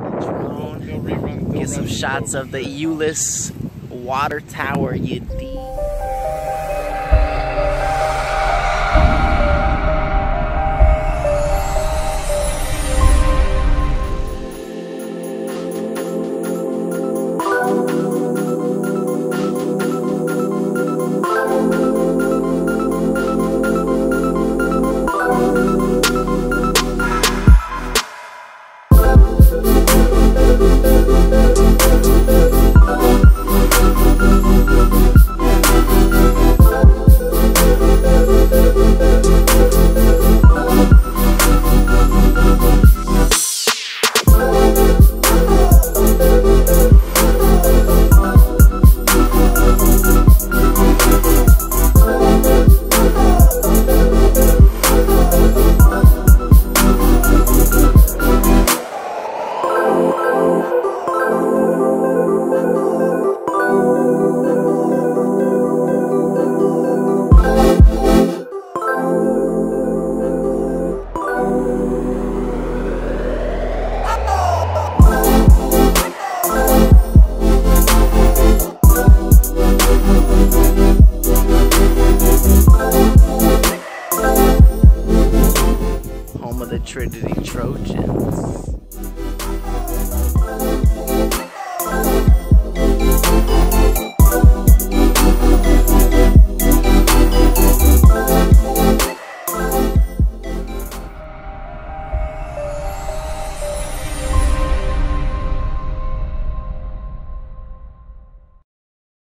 drone. They'll rerun. They'll Get some shots of the Euless water tower, you D. Of the Trinity Trojans.